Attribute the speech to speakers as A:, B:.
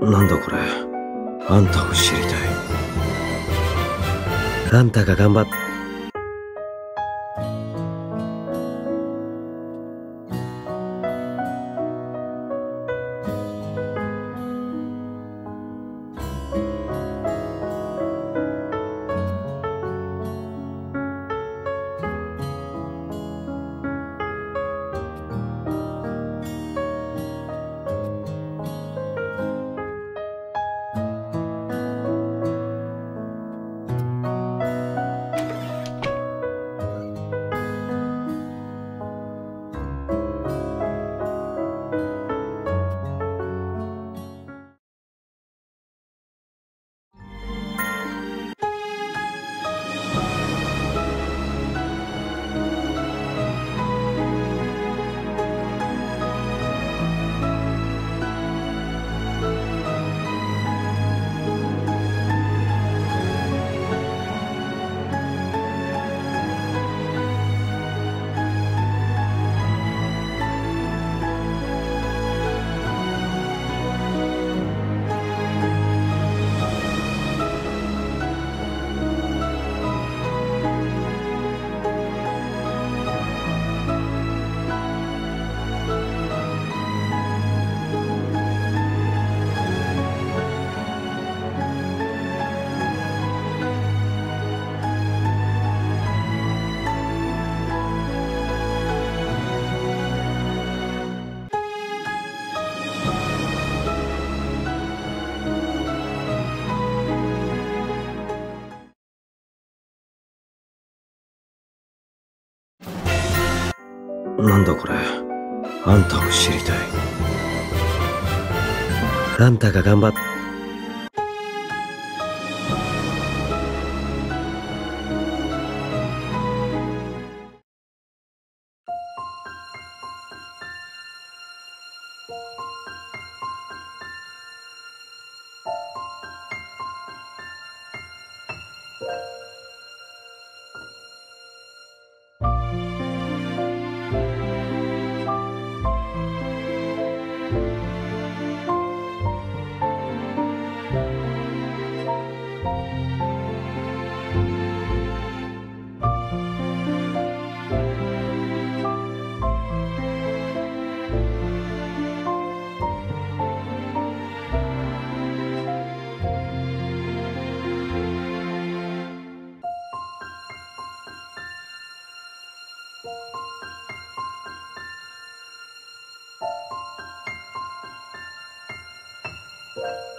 A: なんだこれ。あんたを知りたい。あんたが頑張っなんだこれ？あんたを知りたい。あんたが頑張っ
B: Bye.